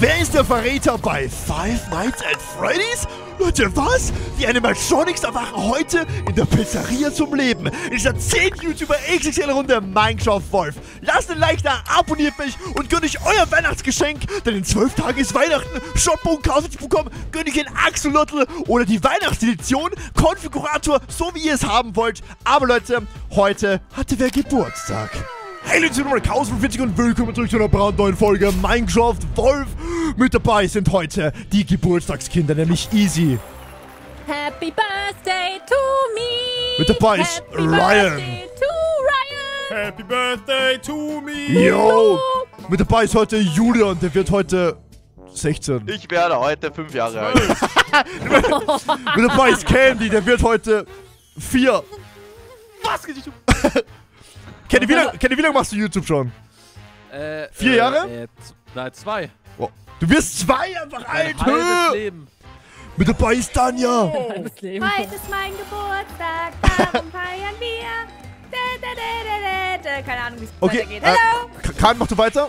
Wer ist der Verräter bei Five Nights at Freddy's? Leute, was? Die Animatronics erwachen heute in der Pizzeria zum Leben. Dieser 10 YouTuber XXL Runde Minecraft Wolf. Lasst ein Like da, abonniert mich und gönnt euch euer Weihnachtsgeschenk, denn in 12 Tagen ist Weihnachten. Shop.kaufitz.com gönnt euch den Axolotl oder die Weihnachtsedition, Konfigurator, so wie ihr es haben wollt. Aber Leute, heute hatte wer Geburtstag. Hey Leute, Nummer 1040 und willkommen zurück zu einer brandneuen Folge Minecraft Wolf. Mit dabei sind heute die Geburtstagskinder, nämlich Easy. Happy Birthday to me. Mit dabei ist Happy Ryan. Birthday to Ryan. Happy Birthday to me! Yo! Mit dabei ist heute Julian, der wird heute 16. Ich werde heute fünf Jahre alt. Mit dabei ist Candy, der wird heute 4. Was geht dich um? Candy, wie lange lang machst du YouTube schon? Äh, Vier äh, Jahre? Äh, z- nein, zwei. Du wirst zwei einfach Ein alt. halbes hä? Leben. Mit dabei ist Tanja. Halbes Leben. Heute ist mein Geburtstag, darum feiern wir. Keine Ahnung, wie es Okay, weitergeht. äh, Hallo! K- Kahn, mach du weiter?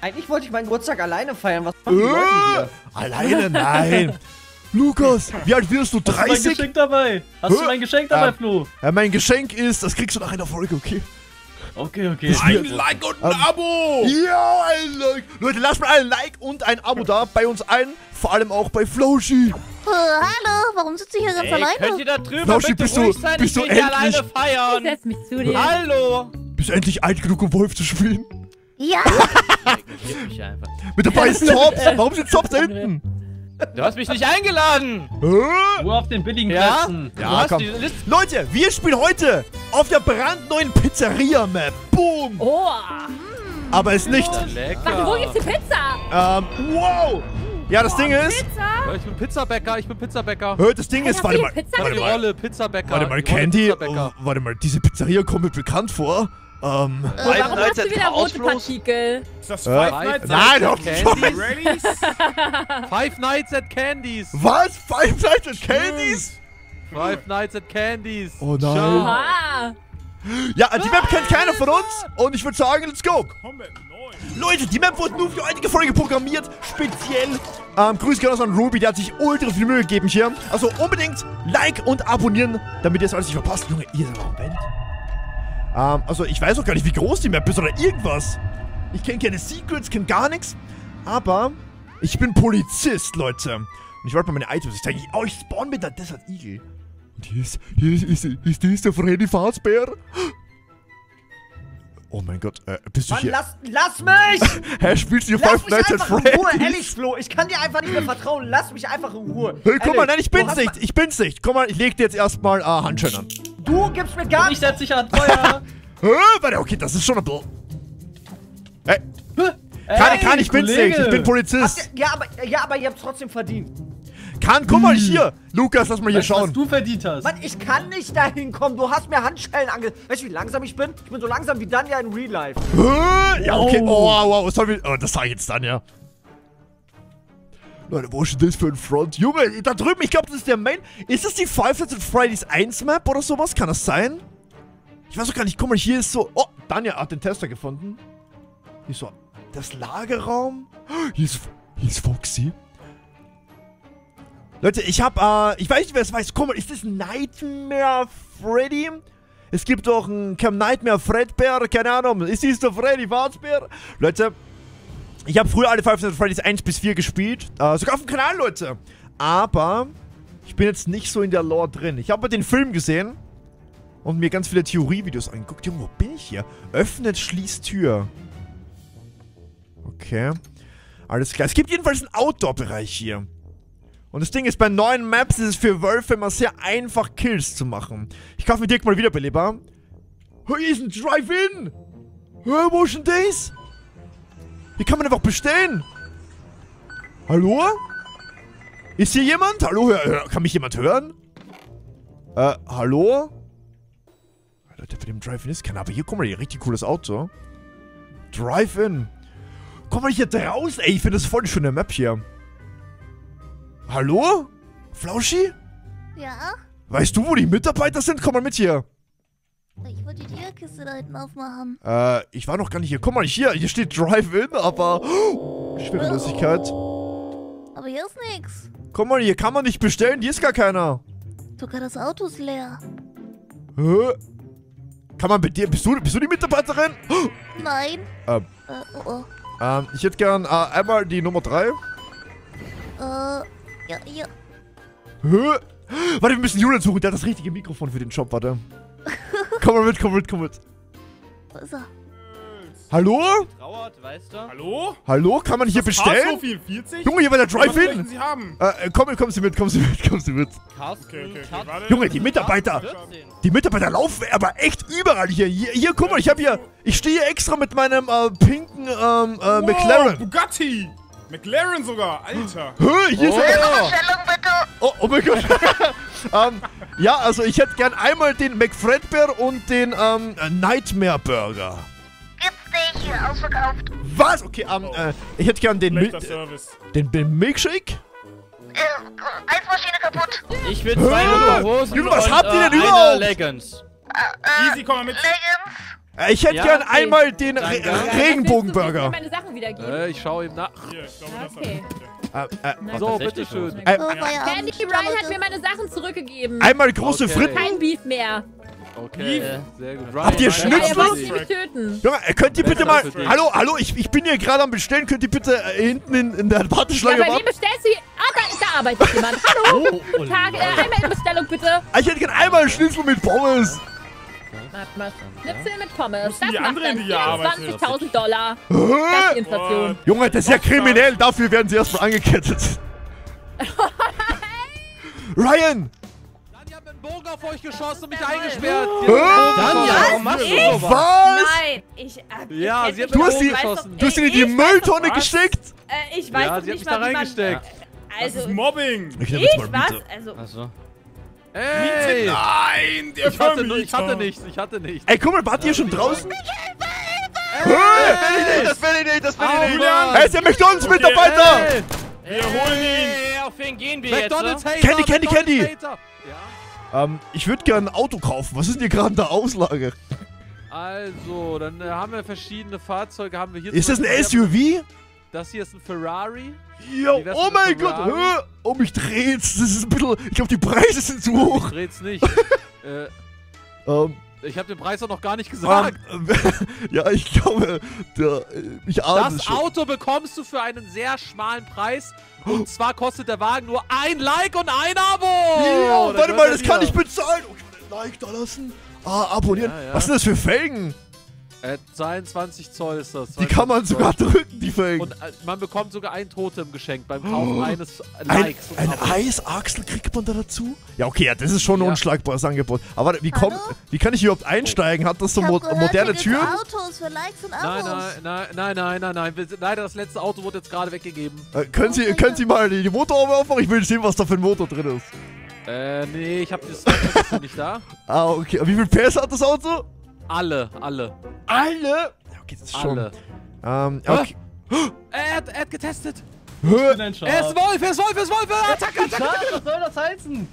Eigentlich wollte ich meinen Geburtstag alleine feiern. Was machen die Leute Äh, hier? alleine? Nein. Lukas, wie alt wirst du? Hast du mein 30? Geschenk dabei? Hast Hä? du mein Geschenk dabei, Ähm, Flo? Ja, mein Geschenk ist, das kriegst du nach einer Folge, okay? Okay, okay. Ein Like und ein Ähm, Abo! Ja, ein Like. Leute, lasst mal ein Like und ein Abo da bei uns allen. Vor allem auch bei Flowschi. Äh, hallo, warum sitzt ihr hier ganz Ey, könnt alleine? ihr da drüben Flauschig, bitte bist du- ruhig sein? bist ich du will hier endlich- alleine feiern. Setz mich zu dir. Hallo. Bist du endlich alt genug, um Wolf zu spielen? Ja, Ignoriert mich einfach. Mit dabei ist Tops. Warum sind Tops da hinten? Du hast mich nicht eingeladen. Nur auf den billigen Ja? Plätzen. Du Ja, hast komm. Leute, wir spielen heute auf der brandneuen Pizzeria-Map. Boom. Oh. Aber es nicht. Warte, wo Lecker. gibt's die Pizza? Ähm, wow. Ja, das Ding ist. Pizza. Ich bin Pizzabäcker, ich bin Pizzabäcker. Hä, das Ding ist, warte mal. Pizza Warte ist mal. Rolle, Pizzabäcker. Warte mal, Candy. Oh, warte mal, diese Pizzeria kommt mir bekannt vor. Ähm. Oh, warum hast du wieder rote? Partikel? Ist das Äh, Five Five Nights Nein, at auf. Ready? Five Nights at Candies. Was? Five Nights at Candies? Five Nights at Candies. Oh nein. Ciao. Ah. Ja, die Map kennt keiner von uns. Und ich würde sagen, let's go. Comment 9. Leute, die Map wurde nur für die heutige Folge programmiert. Speziell. Ähm, Grüße gerne an Ruby, der hat sich ultra viel Mühe gegeben hier. Also unbedingt Like und abonnieren, damit ihr das alles nicht verpasst. Junge, ihr seid im Band. Ähm, also ich weiß auch gar nicht, wie groß die Map ist oder irgendwas. Ich kenne keine Secrets, kenne gar nichts. Aber ich bin Polizist, Leute. Und ich wollte mal meine Items. Ich denke, oh, ich spawn mit der Desert Eagle. Und hier ist, hier ist, ist, ist dies der Freddy Fazbear. Oh mein Gott, äh, bist du Mann, hier? lass, lass mich! Hä, spielst du hier Lass Five mich Nights at einfach in Ruhe, Freddy's? ehrlich, Flo. Ich kann dir einfach nicht mehr vertrauen. Lass mich einfach in Ruhe. Hey, guck mal, nein, ich bin's nicht, ich bin's nicht. Guck mal, ich leg dir jetzt erstmal äh, Handschellen an. Du gibst mir gar Ich nichts. setze dich an Feuer. Hä, warte, okay, das ist schon ein bisschen... Hey, kann, Ey, kann, ich bin's nicht, ich bin Polizist. ihr- Ja aber, ja, aber ihr habt's trotzdem verdient. Kann, guck mal hier. Lukas, lass mal hier Weißt du, was schauen. du verdient hast? Mann, ich kann nicht dahin kommen. Du hast mir Handschellen ange... Weißt du, wie langsam ich bin? Ich bin so langsam wie Danja in Real Life. Hä? Ja, okay, Oh. oh, wow, was soll wir... Oh, das sag ich jetzt dann, ja. Leute, wo ist das für ein Front? Junge, da drüben, ich glaube, das ist der Main... Ist das die Five Nights at Freddy's 1 Map oder sowas? Kann das sein? Ich weiß auch gar nicht, guck mal, hier ist so... Oh, Danja hat den Tester gefunden. Hier ist so... Das Lagerraum. Hier ist... Hier ist Foxy. Leute, ich hab, äh, ich weiß nicht, wer es weiß. Guck mal, ist das Nightmare Freddy? Es gibt doch Cam Nightmare Fredbear, keine Ahnung. Ist dies der Freddy Fazbear? Leute, ich habe früher alle Five Nights at Freddy's 1 bis 4 gespielt. Äh, sogar auf dem Kanal, Leute. Aber ich bin jetzt nicht so in der Lore drin. Ich habe den Film gesehen und mir ganz viele Theorievideos angeguckt. Junge, wo bin ich hier? Öffnet, schließt Tür. Okay. Alles klar. Es gibt jedenfalls einen Outdoor-Bereich hier. Und das Ding ist, bei neuen Maps ist es für Wölfe immer sehr einfach, Kills zu machen. Ich kaufe mir direkt mal Wiederbeleber. Hier ist ein Drive-In! Hä, wo ist denn das? Hier kann man einfach bestellen. Hallo? Ist hier jemand? Hallo, hör, hör, kann mich jemand hören? Äh, hallo? Leute, bei dem Drive-In ist keiner. Aber hier, guck mal, hier, richtig cooles Auto. Drive-In. Guck mal hier draußen. Ey, ich finde das voll eine schöne Map hier. Hallo? Flauschi? Ja? Weißt du, wo die Mitarbeiter sind? Komm mal mit hier. Ich wollte die Tierkiste da hinten aufmachen. Äh, ich war noch gar nicht hier. Guck mal, hier, hier steht Drive-In, aber... Schwerelosigkeit. Aber hier ist nix. Komm mal, hier kann man nicht bestellen, hier ist gar keiner. Sogar das Auto ist leer. Hä? Kann man bei dir, bist du, bist du die Mitarbeiterin? Oh, Nein. Ähm. Äh, oh, ähm, ich hätte gern äh, einmal die Nummer 3. oh. Äh, ja, ja. Hä? Warte, wir müssen Julian suchen, der hat das richtige Mikrofon für den Job, warte. Komm mal mit, komm mit, komm mit. Wo ist er? Hallo? Trauert, weißt du? Hallo? Hallo, kann man hier bestellen? Castro 44? Junge, hier war der Was Drive-In. Sie haben? Äh, äh, komm, kommen Sie mit, kommen Sie mit, kommen Sie mit. Carsten, Okay, okay, okay. Junge, die Mitarbeiter, 14. die Mitarbeiter laufen aber echt überall hier. Hier, hier guck mal, ich habe hier, ich stehe hier extra mit meinem äh, pinken ähm, äh, Wow, McLaren. Bugatti! McLaren sogar, Alter. Hä, hier ist Oh. Stellung bitte. Oh, oh mein Gott. ähm, ja, also ich hätte gern einmal den McFredbear und den ähm, Nightmare Burger. Gibt's nicht hier ausverkauft. Was? Okay, ähm, äh, ich hätte gern den, Schlechter Service. den, den Milkshake. Äh, Eismaschine kaputt. Ich will zwei Unterhosen Junge, was und habt ihr denn äh, überhaupt? Leggings. Easy, komm mal mit. Leggings. Äh, ich hätte Ja, gern okay. einmal den Re Regenbogenburger. Wiedergeben? Äh, ich schaue ihm nach. Hier, ich glaube, das Okay. hat Äh, äh, So, tatsächlich bitteschön. äh, Oh. Candy Ryan hat mir meine Sachen zurückgegeben. einmal große Okay. Fritten. Kein Beef mehr. Okay, Äh. sehr gut. Habt ihr Ryan, Schnitzel? Er wollte Ryan, mich töten. Junge, äh, könnt ihr bitte mal... Hallo, hallo, ich, ich bin hier gerade am Bestellen. Könnt ihr bitte äh, hinten in, in der Ja, Warteschlange bei wem warten? bestellst du hier? Ah, da, da arbeitet jemand. Hallo, Oh, guten Tag. Äh, einmal in Bestellung bitte. Ich hätte gern einmal Schnitzel mit Pommes. Warte mal. Schnitzel mit Pommes. Das die anderen, die hier arbeiten? 24.000 Dollar. Das ist Inflation. Junge, das ist ja kriminell. Dafür werden sie erstmal angekettet. Ryan! Die haben einen Bogen auf euch geschossen und mich eingesperrt. Hä? Danja, warum machst du sowas? Was? Nein, ich. Äh, Ja, ihr sie hat Du mich hast ich geschossen. Du hast ihn in die ich Mülltonne was? gesteckt? Äh, ich weiß Ja, sie hat nicht mich da mal, wie man- reingesteckt. Das ist Also, Mobbing. Ich nehme ich was? Miete. Also, Ey! Nein, der Ich hatte, Vermieter. ich hatte nichts, ich hatte nichts. Ey, guck mal, wart ihr schon draußen? Das will ich nicht, das will ich nicht, das will ich nicht. Julian, Er ist der McDonalds-Mitarbeiter! Hey! wir holen ihn. Hey, auf wen gehen wir McDonald's jetzt? Hater! Candy, Candy, McDonald's Candy. Hater. Ja. Ähm, ich würde gerne ein Auto kaufen. Was ist denn hier gerade in der Auslage? Also, dann äh, haben wir verschiedene Fahrzeuge. Haben wir hier Ist das ein SUV? Das hier ist ein Ferrari. Wär's oh mein Gott. Hä? Oh, mich dreht's. Das ist ein bisschen... Ich glaube, die Preise sind zu hoch. Dreht's nicht. äh, Ähm, ich habe den Preis auch noch gar nicht gesagt. ähm, ja, ich glaube, der... äh, Ich ahne Das schon. Auto bekommst du für einen sehr schmalen Preis. Und zwar kostet der Wagen nur ein Like und ein Abo. Ja, Dann warte mal, das kann wieder. ich bezahlen. Oh, ich will ein Like da lassen. Ah, abonnieren. Ja, ja. Was sind das für Felgen? Äh, 22 Zoll ist das. Die kann man 22 sogar Zoll. drücken, die Felgen. Und äh, man bekommt sogar ein Totem geschenkt beim Kauf Oh. eines ein Likes. und ein Abos. Eisachsel kriegt man da dazu? Ja, okay, ja, das ist schon ein Ja. unschlagbares Angebot. Aber warte, wie, kommt, wie kann ich überhaupt einsteigen? Hat das so mo gehört, moderne Türen? Autos für Likes und Nein, Abos. nein, nein, nein, nein, nein, nein. Leider, das letzte Auto wurde jetzt gerade weggegeben. Äh, können, Sie, können Sie mal die Motorhaube aufmachen? Ich will sehen, was da für ein Motor drin ist. Äh, nee, ich hab das nicht da. Ah, okay. Wie viel PS hat das Auto? Alle, alle, Alle? Okay, das ist schon. alle. Ähm, okay. Er hat, er hat getestet. Er ist Wolf, er ist Wolf, er ist Wolf. Attacke, Attacke. Schade, was soll das heißen?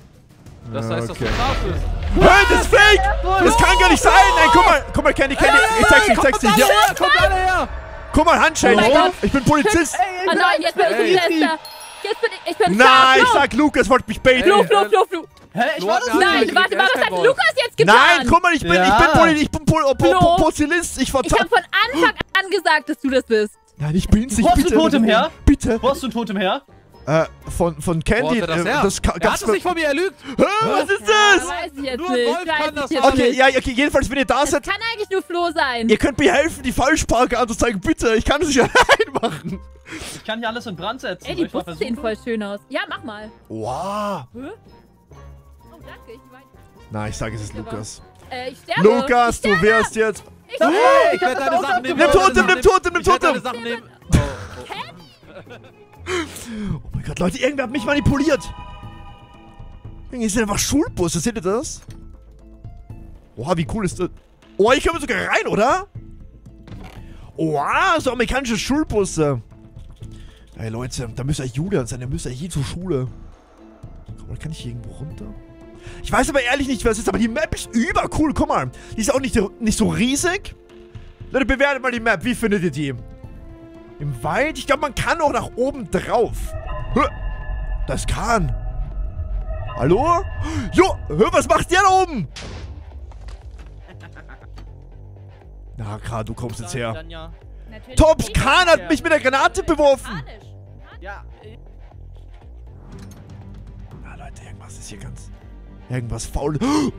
Das heißt, dass du Okay. scharf bist. Hä, das ist fake! Das kann gar nicht sein! Nein, guck mal, guck mal, Candy, Candy. Ich zeig's dir, ich zeig's dir. Hier. Ja, kommt alle her. Guck mal, Handshake. Oh. Ich bin Polizist. Oh nein, jetzt bin ich. Protester. Jetzt bin ich, ich bin Nein, ich sag Lukas, wollte mich baiten. Flu, Flu, Flu, Flu. Hä, ich war das Nein, Nein, nicht. warte mal, was hat. Lukas jetzt getan? Nein, guck mal, ich bin, ich bin, Ja. Poli, ich bin Pol, Po- Flo. Po- Pozilist. Ich Ich habe von Anfang an gesagt, dass du das bist. Nein, ich bin's, ich Wo hast du bitte. Totem her? Bitte. Wo hast du ein Totem her? Äh, von, von Wo Candy. hat er das äh, her? das er hat es nicht von mir, er lügt. Hä, was ist Ja, das? weiß ich jetzt Nur ein nicht. Wolf weiß kann ich das jetzt. Okay, nicht. ja, okay, jedenfalls, wenn ihr da Das seid, kann eigentlich nur Flo sein. ihr könnt mir helfen, die Falschparker anzuzeigen. Bitte, ich kann das nicht allein machen. Ich kann hier alles in Brand setzen. Ey, die Busse sehen voll schön aus. Ja, mach mal. Wow. Oh, danke. Ich, mein, Na, ich sage, es ist Lukas. äh, ich sterbe. Lukas, ich du wärst jetzt. Ich Hey, Ich werde deine Sachen nehmen. Nimm ich Totem, nimm Totem, nimm Ich werde deine Totem. Sachen nehmen. Oh, Oh mein Gott, Leute, irgendwer hat mich manipuliert. Junge, sind einfach Schulbusse, seht ihr das? Oha, wie cool ist das? Oh, ich komme sogar rein, oder? Oha, so amerikanische Schulbusse. Ey, Leute, da müsste Julian sein, der müsste hier zur Schule. Komm mal, kann ich hier irgendwo runter? Ich weiß aber ehrlich nicht, wer es ist, aber die Map ist übercool. Guck mal, die ist auch nicht, so- nicht so riesig. Leute, bewertet mal die Map. Wie findet ihr die? Im Wald? Ich glaube, man kann auch nach oben drauf. Das kann. Hallo? Jo, hör, was macht der da oben? Na, Kran, du kommst jetzt her. Tops. Khan hat mich mit der Granate beworfen. Ja, Na, Leute, irgendwas ist hier ganz... Irgendwas faul.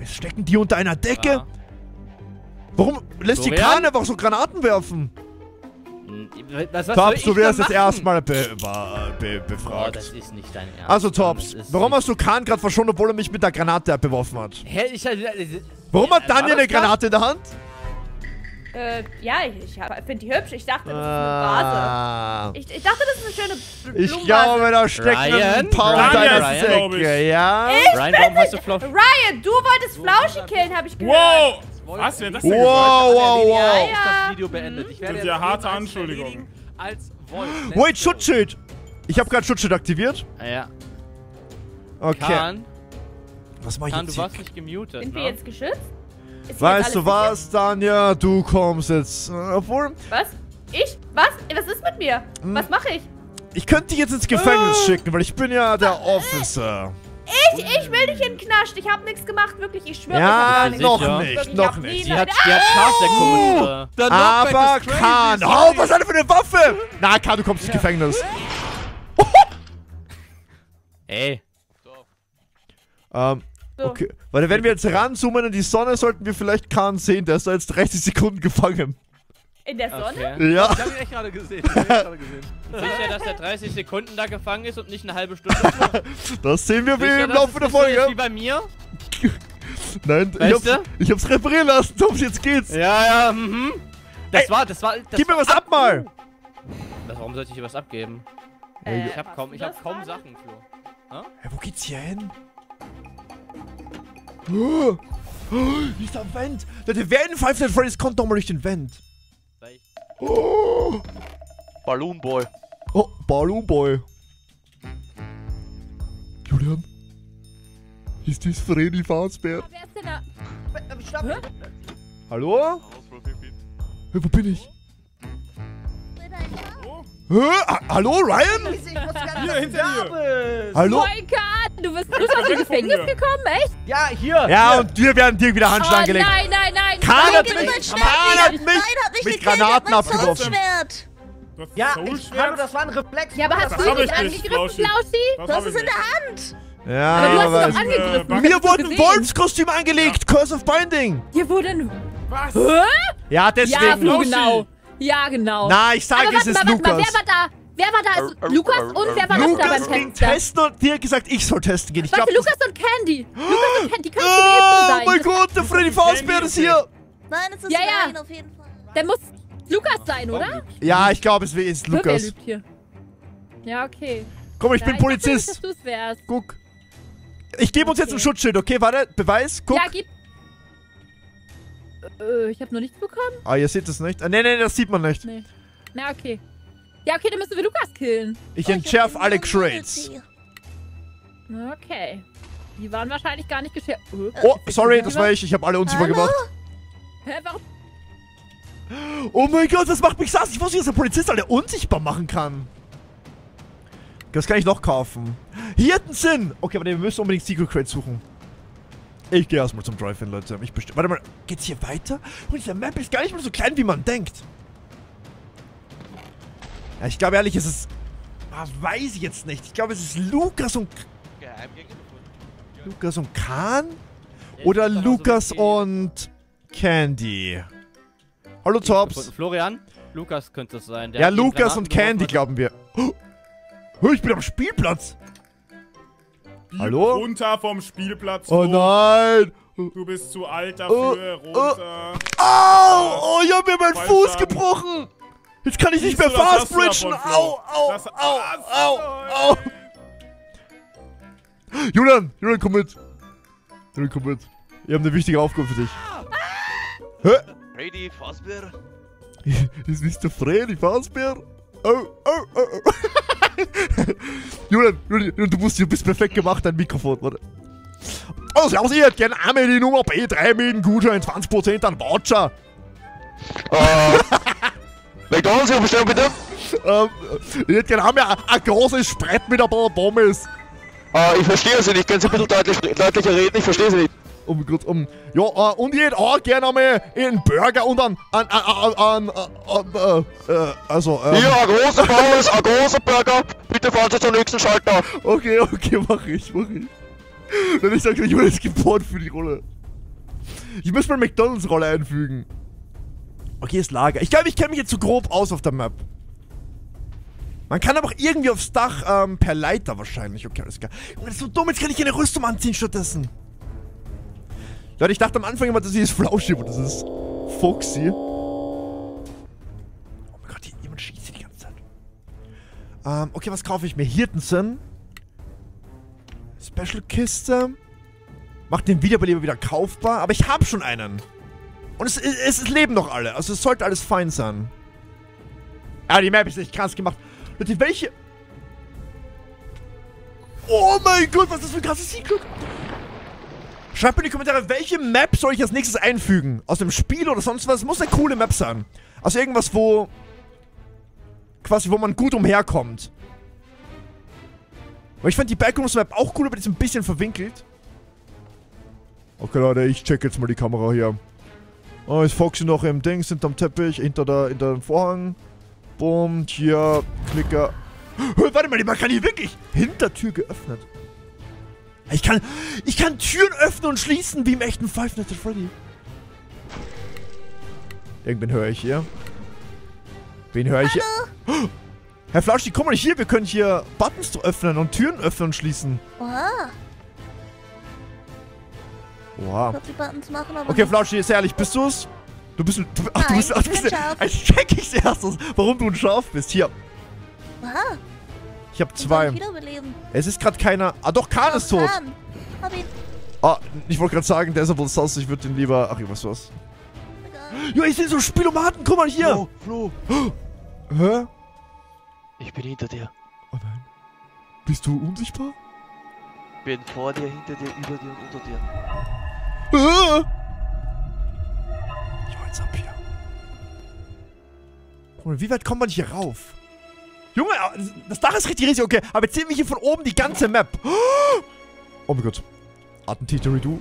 Jetzt stecken die unter einer Decke. Ja. Warum lässt die Florian? Kran einfach so Granaten werfen? Hm, Was, was Tops, ich du wirst jetzt erstmal be be be Oh, befragt. das ist nicht dein Ernst. also Tops, warum hast du Khan gerade verschont, obwohl er mich mit der Granate beworfen hat? Hä, ich halt. Warum hat Daniel eine Granate in der Hand? Äh, ja, ich, ich finde die hübsch. Ich dachte, das ist eine Vase. Ah. Ich, ich dachte, das ist eine schöne Bl- Ich Blumenvase. glaube, da steckt Ryan? ein paar Ryan, unter einer Ryan, glaub Decke, ich. ja? Ryan, warum hast du Flash? Ryan, du wolltest Flauschi killen, habe ich gehört. Wow! Was? Wer hat das denn? Wow, wow, Ja, wow. ja. ist das Video beendet. Ich werde Das ist ja harte Anschuldigung. Als Wolf. Wait. Schutzschild. Ich habe gerade Schutzschild aktiviert. Ah, Ja. Okay. Kahn, Was mach ich Kahn, jetzt du warst nicht gemutet. Sind wir ne? jetzt geschützt? Weißt du was, Danja? Du kommst jetzt. Äh, Obwohl, sicher? Was? Ich? Was? Was ist mit mir? Hm. Was mache ich? ich könnte dich jetzt ins Gefängnis Ah. schicken, weil ich bin ja der Officer. Ich, ich will dich Knast. Ich habe nichts gemacht, wirklich. Ich schwöre, Ja, ich habe gar nichts noch Sicher? nicht, Wirklich, ich noch nicht. Die hat, die hat Schafsäcke Der Knockback Aber ist crazy, Khan, oh, was hat er für eine Waffe? Na, Khan, du kommst ins Gefängnis. Ey. Ähm, So. okay. Warte, wenn wir jetzt ranzoomen in die Sonne, sollten wir vielleicht Khan sehen. Der ist da jetzt 30 Sekunden gefangen. In der Sonne? Okay. Ja. Ich hab ihn echt gerade gesehen. Ich echt gerade gesehen. Sicher, dass er 30 Sekunden da gefangen ist und nicht eine halbe Stunde? Das sehen wir wie Sicher, im Laufe der Folge. Wie bei mir? Nein, ich Weißt hab's, du? ich hab's reparieren lassen. Toms, jetzt geht's. Ja, ja, mhm. Das Ey, war, das war. Das Gib mir war was ab mal. Das, warum sollte ich hier was abgeben? Äh, Ich hab kaum, ich hab kaum? Sachen, Flo. Hä, wo geht's hier hin? Oh, oh, dieser Vent. Der, der Van Five Nights at Freddy's kommt doch mal durch den Vent. Oh, Balloon Boy. oh Balloon Boy. Julian. Ist das Freddy Fazbear? Wer ist denn da? Stopp. Hä? Hallo? Hey, wo bin ich? Oh, Hä? Ha hallo, Ryan? Hier, hinter dir. Hallo? Boyka, du bist, du bist aus dem Gefängnis gekommen, echt? Ja, hier. Ja, hier. und wir werden dir wieder Oh, Handschlag angelegt. nein, nein, nein. Kahn nein, hat mich, Kahn hat mich Nein, hat mich mit Granaten abgeworfen. Das ist Ja, so ich, hallo, das war ein Reflex. Ja, aber hast Das du ihn hab nicht ich nicht, angegriffen, Flauschi. Flauschti? Das Du hab hast es ich in der nicht. Hand. Ja, Aber du hast aber ihn doch angegriffen. Äh, mir wurde ein. Wolfskostüm angelegt. Curse of Binding. Hier wurde ein... Was? Hä? Ja, Ja, deswegen. Flauschti. genau. Ja, genau. Na, ich sage, es ist mal, warte mal, Lukas. wer war da? Wer war da? Also, Lukas und wer war noch da Lukas beim ging Tester? testen und dir hat gesagt, ich soll testen gehen. Ich Warte, glaube, Lukas und Candy. Lukas und Candy, die können Oh gewesen sein. mein Gott, der Freddy Fazbear ist hier. Nein, es ist Ja, ja. Auf jeden Fall. Der muss Lukas sein, oder? Ja, ich glaube, es ist Wer Lukas. lügt hier? Ja, okay. Komm, ich ja, bin Ich dachte nicht, Polizist. dass du es wärst. Guck. Ich gebe uns jetzt ein Okay. Schutzschild, okay? Warte, Beweis. Guck. Ja, gib... Äh, ich habe noch nichts bekommen? Ah, ihr seht es nicht. Ah, nee, nee, das sieht man nicht. Nee. Na, okay. Ja, okay, dann müssen wir Lukas killen. Ich entschärf alle Crates. Okay. Die waren wahrscheinlich gar nicht geschärft. Uh. Oh, sorry, das war ich. Ich habe alle unsichtbar gemacht. Hä, warum? Oh mein Gott, das macht mich sass. Ich wusste, dass der Polizist alle unsichtbar machen kann. Das kann ich noch kaufen. Hier hat einen Sinn. Okay, aber wir müssen unbedingt Secret Crate suchen. Ich gehe erstmal zum Drive-In, Leute. Ich Warte mal, geht's hier weiter? Und diese Map ist gar nicht mal so klein, wie man denkt. Ja, ich glaube ehrlich, es ist... Ah, weiß ich jetzt nicht. Ich glaube, es ist Lukas und... Lukas und Khan? Oder so Lukas und Candy? Hallo, Tops. Florian? Lukas könnte es sein. Der Ja, Lukas und Candy, glauben wir. Oh, ich bin am Spielplatz. Hallo? Runter vom Spielplatz. Oh nein. Du bist zu alt dafür. Oh, Runter. Au! Oh, ich hab mir meinen Fuß gebrochen. Jetzt kann ich nicht mehr fast bridgen. Au, au, Das- au, au, au. Julian, Julian, komm mit. Julian, komm mit. Wir haben eine wichtige Aufgabe für dich. Hä? Freddy Fazbear. Ist nicht der Freddy Fazbear? Oh, oh, oh, oh. Julian, Julian, du, musst, du bist perfekt gemacht, dein Mikrofon, warte. Oh, servus, ihr hättet gerne einmal die Nummer B3 mit dem Gutschein 20% an Voucher. Äh, McDonalds, ich bestellen bitte. Ähm, hätte gerne einmal ein, ein großes Sprett mit ein paar Pommes. Äh, ich verstehe Sie nicht. Können Sie bitte deutlich, deutlicher reden? Ich verstehe Sie nicht. Oh mein Gott, um, ja, äh, und ich hätte auch gerne einmal einen Burger und einen, einen, einen, einen, einen äh, äh, also, ähm, Hier, ein großer Pommes, ein großer Burger. Bitte fahren Sie zum nächsten Schalter. Okay, okay, mach ich, mach ich. Dann ich sag, ich wurde jetzt geboren für die Rolle. Ich muss mal McDonalds-Rolle einfügen. Okay, ist Lager. Ich glaube, ich kenne mich jetzt so grob aus auf der Map. Man kann aber auch irgendwie aufs Dach ähm, per Leiter wahrscheinlich. Okay, alles klar. Junge, das ist so dumm. Jetzt kann ich eine Rüstung anziehen stattdessen. Leute, ich dachte am Anfang immer, das ist Flauschie, aber das ist Foxy. Oh mein Gott, hier, jemand schießt hier die ganze Zeit. Ähm, okay, was kaufe ich mir? Hirtensinn. Special-Kiste. Macht den Wiederbeleber wieder kaufbar. Aber ich habe schon einen. Und es, es, es leben noch alle. Also es sollte alles fein sein. Ja, die Map ist echt krass gemacht. Leute, welche... Oh mein Gott, was ist das für ein krasses Secret? Schreibt mir in die Kommentare, welche Map soll ich als nächstes einfügen? Aus dem Spiel oder sonst was? Muss eine coole Map sein. Also irgendwas, wo... Quasi, wo man gut umherkommt. Aber ich fand die Backrooms-Map auch cool, aber die ist ein bisschen verwinkelt. Okay, Leute, ich check jetzt mal die Kamera hier. Oh, ist Foxy noch im Dings, hinterm Teppich, hinter, der, hinter dem Vorhang. Bumm, hier, Klicker. Hör, Warte mal, man kann hier wirklich Hintertür geöffnet. Ich kann, ich kann Türen öffnen und schließen wie im echten Five Nights at Freddy. Irgendwen höre ich hier. Wen höre ich hier? Herr Flauschi, komm mal hier, wir können hier Buttons öffnen und Türen öffnen und schließen. Oha, Wow. ich glaub, die Buttons machen aber Okay. Flauschi, sehr ehrlich, bist du's? Du bist ein. Du, ach, du bist, ach, du ich bist bin ein- scharf. Als check ich's erstes, warum du ein Schaf bist. Hier, Oha, ich hab zwei. ich wiederbeleben. Es ist gerade keiner. Ah, doch, Kahn ist tot. Kahn. Hab ihn. Ah, ich wollte gerade sagen, der ist aber sauce, ich würde den lieber. Ach, ich weiß was. Ja, ich sehe so Spielomaten, guck mal hier. Flo, Hä? ich bin hinter dir. Oh nein. Bist du unsichtbar? Bin vor dir, hinter dir, über dir und unter dir. Ich hol's ab hier. Wie weit kommt man hier rauf? Junge, das Dach ist richtig riesig, okay. Aber jetzt sehen wir hier von oben die ganze Map. Oh mein Gott. Attentäter du.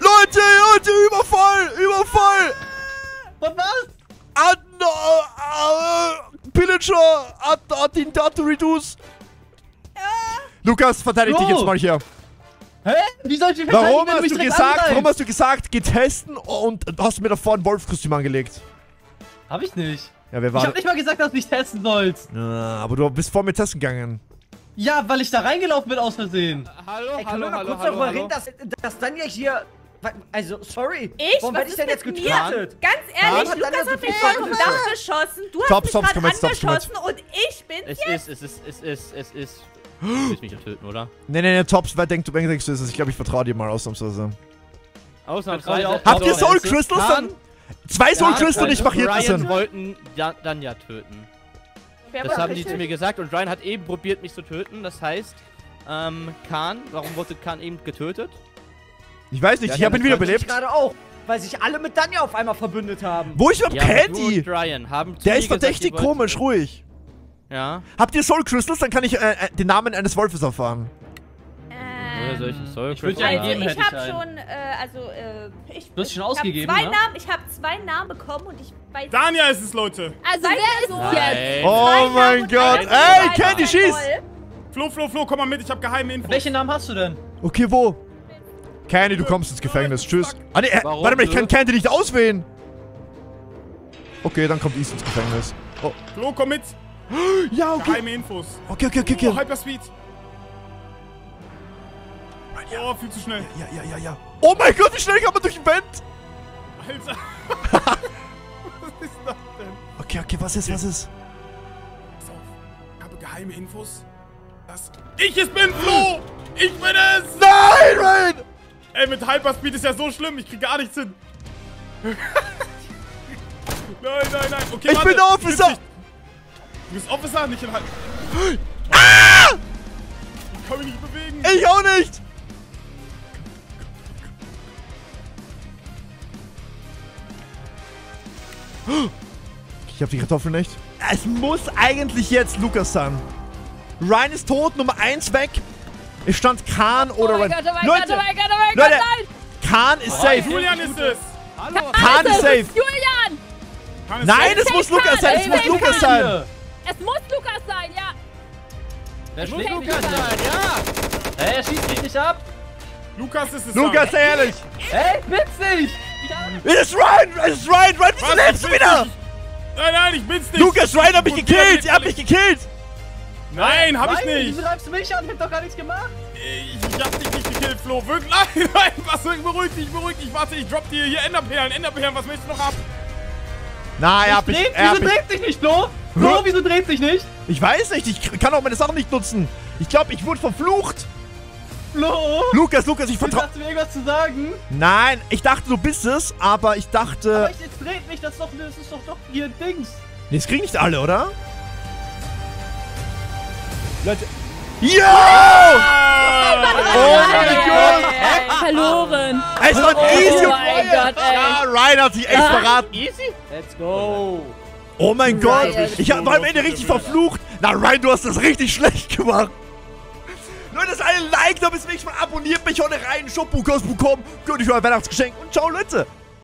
Leute, Leute, Überfall! Überfall! Und was? At äh, Pillager! At Attentato Reduce! Lukas, verteidig dich jetzt mal hier. Hä? Wie soll ich dich Warum hast mich du gesagt, angreifst? warum hast du gesagt, geh testen und hast mir davor ein Wolfskostüm angelegt? Hab ich nicht. Ja, wer Ich war hab nicht mal gesagt, dass du nicht testen sollst. Ja, aber du bist vor mir testen gegangen. Ja, weil ich da reingelaufen bin aus Versehen. Hallo, Ey, können hallo, hallo, kurz hallo, darüber hallo. reden, dass, dass dann ja hier... Also, sorry. Ich? Warum Was werde ich ist denn jetzt getötet? Ganz ehrlich, hat Lukas hat viel mich vom Dach geschossen, du hast Stopp, mich gerade jetzt, jetzt. angeschossen und ich bin Es ist, es ist, es ist, es ist. Du willst mich ja töten, oder? Nee, nee, nee, Tops, wer denkt, du denkst du ist es? Ich glaube, ich vertraue dir mal. Ausnahmsweise. Auch. Habt ihr Soul Crystals dann? Zwei Soul Crystals und ich mach hier das Ryan hin. wollten ja, dann ja töten. Wer Das haben die zu mir gesagt und Ryan hat eben probiert, mich zu töten. Das heißt, ähm, Khan, warum wurde Khan eben getötet? Ich weiß nicht, Ja, ich habe ihn dann wieder Ich belebt. gerade auch. Weil sich alle mit Danja auf einmal verbündet haben. Wo ich überhaupt Ja, Candy? und Ryan haben zu Der mir ist gesagt, verdächtig wollten- komisch, ruhig. Ja. Habt ihr Soul Crystals? Dann kann ich äh, äh, den Namen eines Wolfes erfahren. Woher soll ich Ähm, einen Soul Ich also ich habe schon, äh, also, äh, ich, Du hast schon ich ausgegeben, hab zwei ja? Namen, ich habe zwei Namen bekommen und ich weiß Dania ist es, Leute. Also wer ist es jetzt? Oh mein Gott. Ey. Candy, schieß! Flo, Flo, Flo, komm mal mit, ich habe geheime Infos. Welchen Namen hast du denn? Okay, wo? Candy, du kommst ins Gefängnis. Tschüss. Ah, nee, äh, Warum warte mal, ich kann Candy nicht auswählen. Okay, dann kommt East ins Gefängnis. Oh, Flo, komm mit. Ja, okay. Geheime Infos. Okay, okay, okay, Oh, okay. Hyperspeed. Oh, viel zu schnell. Ja, ja, ja, ja. Oh mein Gott, wie schnell kann man durch den Vent? Alter. Was ist das denn? Okay, okay, was ist, was ist? Pass auf. Ich habe geheime Infos. Dass ich es bin, Flo. Ich bin es. Nein, Ryan! Ey, mit Hyperspeed ist ja so schlimm. Ich krieg gar nichts hin. nein, nein, nein. Okay, Ich warte. bin Officer. Du bist Officer, nicht in Hype. kann mich nicht bewegen. Ich auch nicht! Ich hab die Kartoffel nicht. Es muss eigentlich jetzt Lukas sein. Ryan ist tot, Nummer 1 weg. Es stand Khan Oh oder Ryan. Oh Leute, Gott, oh mein Gott, oh mein Leute, Gott, nein! Khan ist safe. Julian ist es. Hallo. Khan ist safe. Julian! Nein, es muss Lukas sein. Es muss Lukas sein. Es muss Lukas sein, ja! Wer Lukas schlägt Lukas Lukas sein, ja. Hey, er schießt mich nicht ab. Lukas ist es. Lukas, sei ehrlich. Hey, witzig. Es ist Ryan. Es ist Ryan. Ryan, wieso lebst du Ich wieder? nicht. Nein, nein, ich bin's nicht. Lukas, Ryan hat mich Und wer gekillt. Ihr habt mich gekillt. Nein, hab ich Nein, nicht. Wieso greifst du mich an? Ich hab doch gar nichts gemacht. Ich, ich hab dich nicht gekillt, Flo. Wirklich. Nein, nein, was? Beruhig dich, beruhig dich. Warte, ich drop dir hier Enderperlen. Enderperlen, was willst du noch ab? Na, er hat mich. Wieso dreht sich nicht, Flo? Flo, wieso dreht sich nicht? ich weiß nicht. Ich kann auch meine Sachen nicht nutzen. Ich glaube, ich wurde verflucht. Flo? Lukas, Lukas, ich vertraue. dachte mir irgendwas zu sagen. Nein, ich dachte, du bist es, aber ich dachte. Aber ich, jetzt dreht mich, das ist doch, das ist doch, doch hier Dings. Nee, das kriegen nicht alle, oder? Leute. Ja! Oh mein Gott! Ey, Verloren! Es war ein easy Oh mein. Gott, ey. Ja, Ryan hat sich echt verraten. Easy? Let's go. Oh mein Gott! Ich hab- war am Ende richtig verflucht. Na, Ryan, du hast das richtig schlecht gemacht. Leute, lasst alle ein Like da, bis nächstes Mal. Abonniert mich, haut rein, Shop, bekommen. Gönnt euch euer Weihnachtsgeschenk und ciao, Leute.